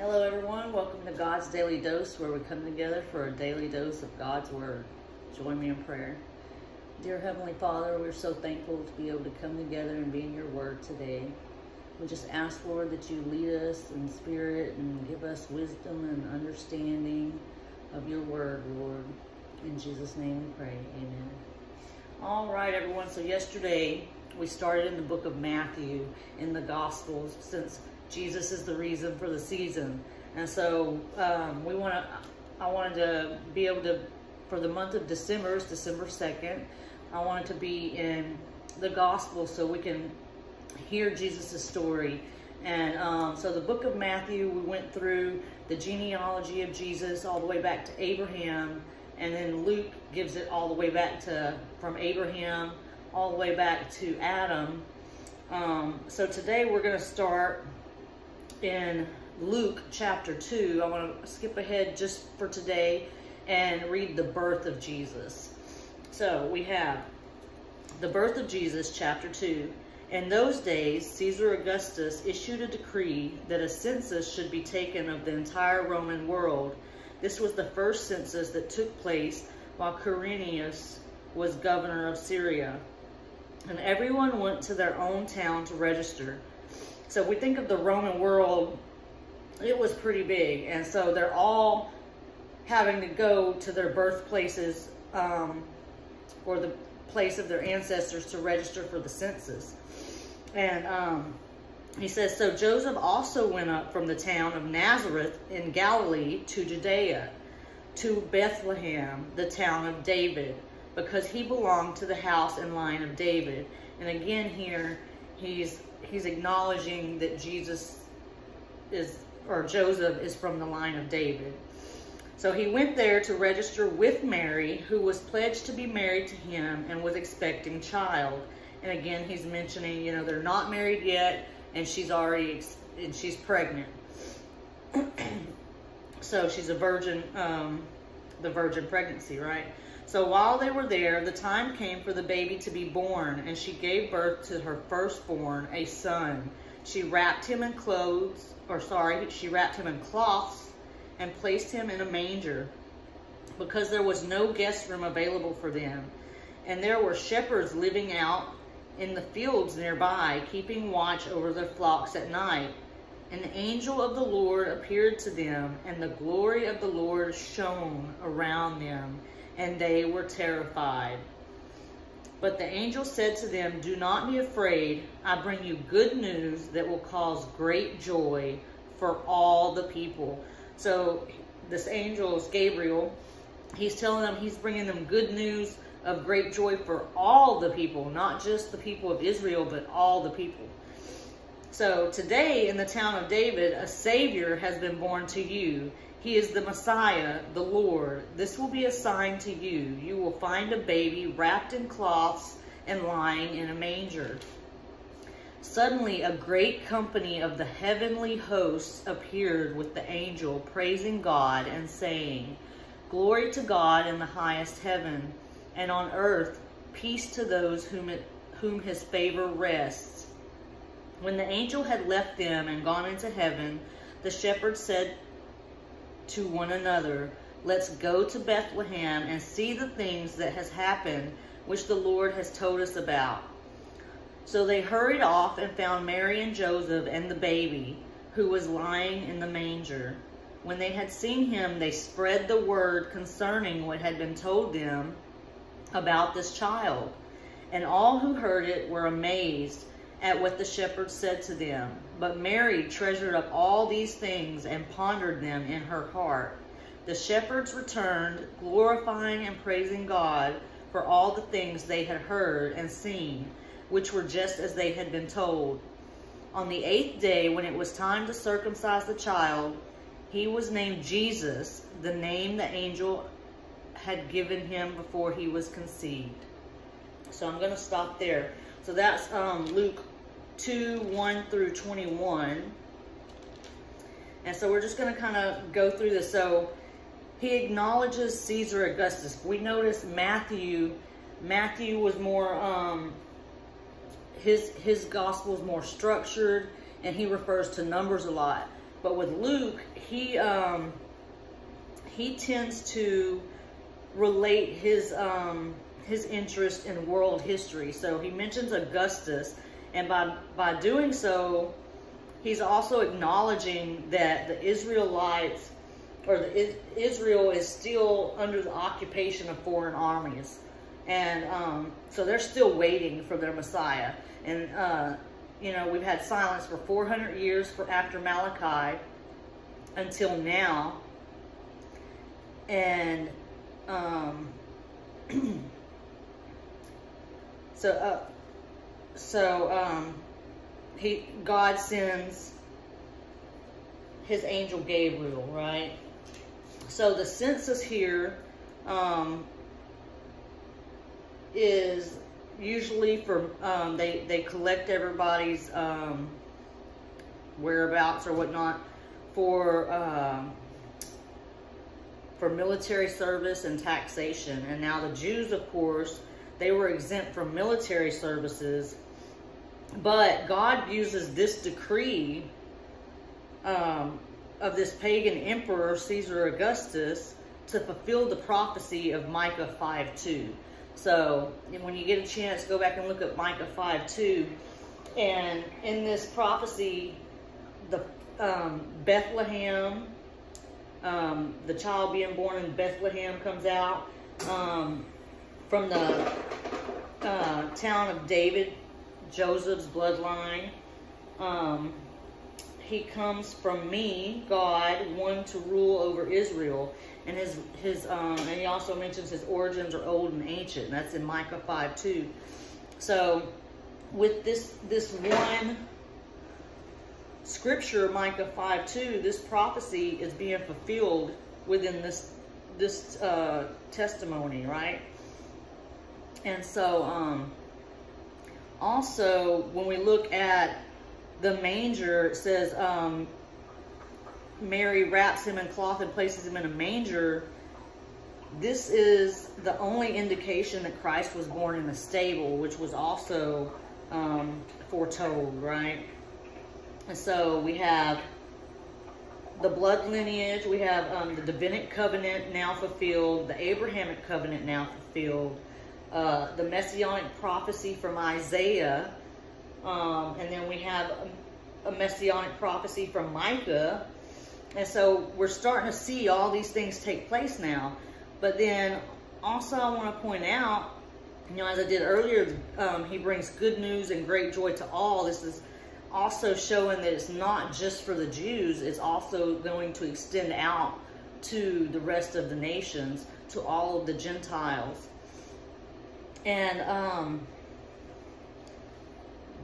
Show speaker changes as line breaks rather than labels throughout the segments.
Hello, everyone. Welcome to God's Daily Dose, where we come together for a daily dose of God's Word. Join me in prayer. Dear Heavenly Father, we're so thankful to be able to come together and be in your Word today. We just ask, Lord, that you lead us in spirit and give us wisdom and understanding of your Word, Lord. In Jesus' name we pray. Amen. All right, everyone. So, yesterday we started in the book of Matthew in the Gospels since Jesus is the reason for the season. And so um, we want to, I wanted to be able to, for the month of December, it's December 2nd, I wanted to be in the gospel so we can hear Jesus' story. And um, so the book of Matthew, we went through the genealogy of Jesus all the way back to Abraham. And then Luke gives it all the way back to, from Abraham, all the way back to Adam. Um, so today we're going to start in Luke chapter 2. I want to skip ahead just for today and read the birth of Jesus. So we have the birth of Jesus, chapter 2. In those days, Caesar Augustus issued a decree that a census should be taken of the entire Roman world. This was the first census that took place while Quirinius was governor of Syria. And everyone went to their own town to register. So we think of the Roman world, it was pretty big. And so they're all having to go to their birthplaces um, or the place of their ancestors to register for the census. And um, he says, So Joseph also went up from the town of Nazareth in Galilee to Judea, to Bethlehem, the town of David, because he belonged to the house and line of David. And again here, he's he's acknowledging that Jesus is, or Joseph is from the line of David. So he went there to register with Mary, who was pledged to be married to him and was expecting child. And again, he's mentioning, you know, they're not married yet, and she's already, and she's pregnant. so she's a virgin, um, the virgin pregnancy, right? So while they were there, the time came for the baby to be born, and she gave birth to her firstborn, a son. She wrapped him in clothes, or sorry, she wrapped him in cloths and placed him in a manger because there was no guest room available for them. And there were shepherds living out in the fields nearby, keeping watch over their flocks at night. And the angel of the Lord appeared to them, and the glory of the Lord shone around them and they were terrified. But the angel said to them, Do not be afraid. I bring you good news that will cause great joy for all the people. So this angel is Gabriel. He's telling them, he's bringing them good news of great joy for all the people, not just the people of Israel, but all the people. So today in the town of David, a Savior has been born to you. He is the Messiah, the Lord. This will be a sign to you. You will find a baby wrapped in cloths and lying in a manger. Suddenly, a great company of the heavenly hosts appeared with the angel, praising God and saying, Glory to God in the highest heaven, and on earth peace to those whom, it, whom his favor rests. When the angel had left them and gone into heaven, the shepherds said to one another, Let's go to Bethlehem and see the things that has happened, which the Lord has told us about. So they hurried off and found Mary and Joseph and the baby, who was lying in the manger. When they had seen him, they spread the word concerning what had been told them about this child. And all who heard it were amazed at what the shepherds said to them. But Mary treasured up all these things and pondered them in her heart. The shepherds returned, glorifying and praising God for all the things they had heard and seen, which were just as they had been told. On the eighth day, when it was time to circumcise the child, he was named Jesus, the name the angel had given him before he was conceived. So I'm going to stop there. So that's um, Luke 2, 1 through 21. And so we're just going to kind of go through this. So he acknowledges Caesar Augustus. We notice Matthew, Matthew was more, um, his, his gospel is more structured and he refers to numbers a lot. But with Luke, he um, he tends to relate his um, his interest in world history. So he mentions Augustus, and by by doing so, he's also acknowledging that the Israelites or the, Israel is still under the occupation of foreign armies, and um, so they're still waiting for their Messiah. And uh, you know we've had silence for 400 years for after Malachi until now, and um, so uh, so um, he God sends his angel Gabriel, right? So the census here um, is usually for um, they they collect everybody's um, whereabouts or whatnot for um, for military service and taxation. And now the Jews, of course, they were exempt from military services, but God uses this decree um, of this pagan emperor, Caesar Augustus, to fulfill the prophecy of Micah 5.2. So when you get a chance, go back and look at Micah 5.2. And in this prophecy, the um, Bethlehem, um, the child being born in Bethlehem comes out um, from the uh, town of David, Joseph's bloodline. Um, he comes from me, God, one to rule over Israel. And his his um, and he also mentions his origins are old and ancient. That's in Micah 5 2. So with this this one scripture, Micah 5 2, this prophecy is being fulfilled within this this uh, testimony, right? And so, um, also, when we look at the manger, it says um, Mary wraps him in cloth and places him in a manger. This is the only indication that Christ was born in a stable, which was also um, foretold, right? And so we have the blood lineage, we have um, the Davidic covenant now fulfilled, the Abrahamic covenant now fulfilled, uh, the messianic prophecy from Isaiah, um, and then we have a, a, messianic prophecy from Micah. And so we're starting to see all these things take place now. But then also I want to point out, you know, as I did earlier, um, he brings good news and great joy to all. This is also showing that it's not just for the Jews, it's also going to extend out to the rest of the nations, to all of the Gentiles. And um,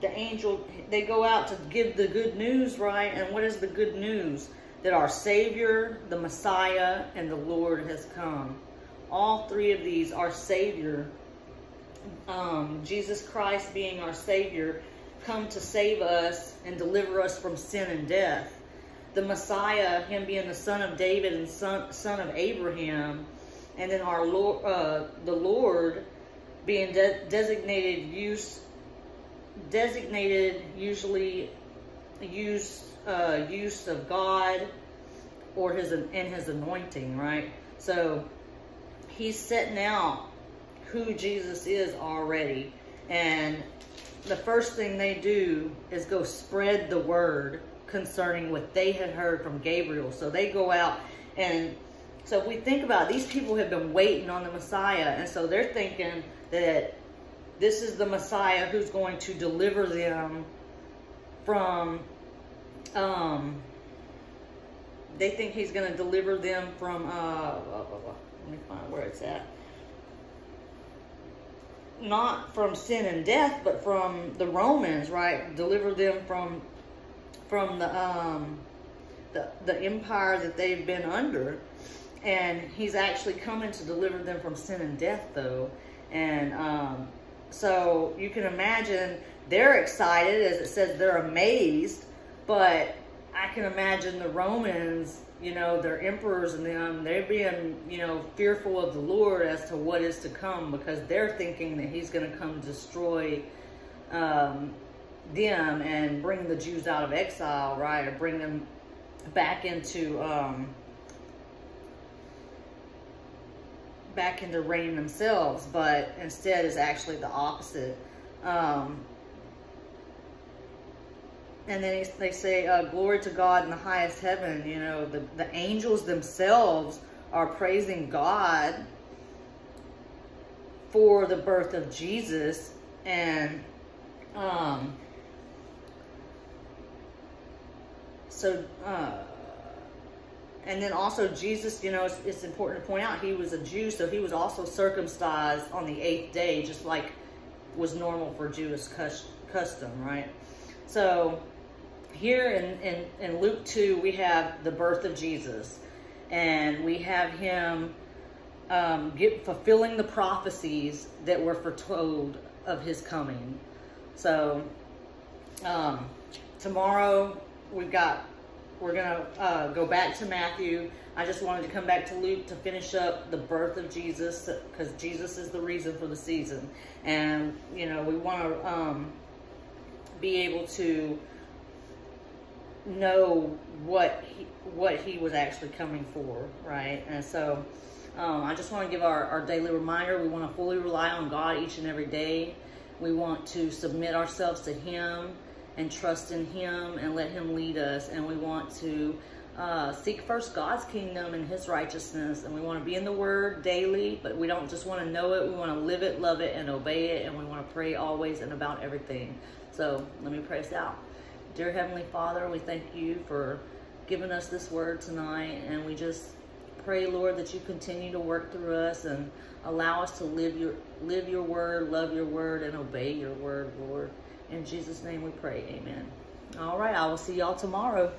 the angel, they go out to give the good news, right? And what is the good news? That our Savior, the Messiah, and the Lord has come. All three of these, our Savior, um, Jesus Christ being our Savior, come to save us and deliver us from sin and death. The Messiah, him being the son of David and son, son of Abraham, and then our Lord, uh, the Lord being de designated use, designated usually use uh, use of God or his in his anointing, right? So he's setting out who Jesus is already, and the first thing they do is go spread the word concerning what they had heard from Gabriel. So they go out and so if we think about it, these people have been waiting on the Messiah and so they're thinking that this is the Messiah who's going to deliver them from um they think he's going to deliver them from uh let me find where it's at not from sin and death, but from the Romans, right? Deliver them from from the um the the empire that they've been under. And he's actually coming to deliver them from sin and death though. And um so you can imagine they're excited as it says they're amazed, but I can imagine the Romans you know, their emperors and them, they're being, you know, fearful of the Lord as to what is to come because they're thinking that he's going to come destroy um, them and bring the Jews out of exile, right? Or bring them back into um, back into reigning themselves, but instead is actually the opposite. Um, and then they say, uh, glory to God in the highest heaven. You know, the, the angels themselves are praising God for the birth of Jesus. And um, so, uh, and then also Jesus, you know, it's, it's, important to point out he was a Jew, so he was also circumcised on the eighth day, just like was normal for Jewish custom, right? So here in, in, in Luke 2, we have the birth of Jesus, and we have him um, get, fulfilling the prophecies that were foretold of his coming. So um, tomorrow we've got we're gonna uh, go back to Matthew. I just wanted to come back to Luke to finish up the birth of Jesus because Jesus is the reason for the season, and you know we want to um, be able to know what he, what he was actually coming for, right? And so um, I just want to give our, our daily reminder. We want to fully rely on God each and every day. We want to submit ourselves to Him and trust in Him and let Him lead us. And we want to uh, seek first God's kingdom and His righteousness. And we want to be in the Word daily, but we don't just want to know it. We want to live it, love it, and obey it. And we want to pray always and about everything. So let me pray us out. Dear Heavenly Father, we thank you for giving us this word tonight. And we just pray, Lord, that you continue to work through us and allow us to live your live your word, love your word, and obey your word, Lord. In Jesus' name we pray. Amen. All right, I will see y'all tomorrow.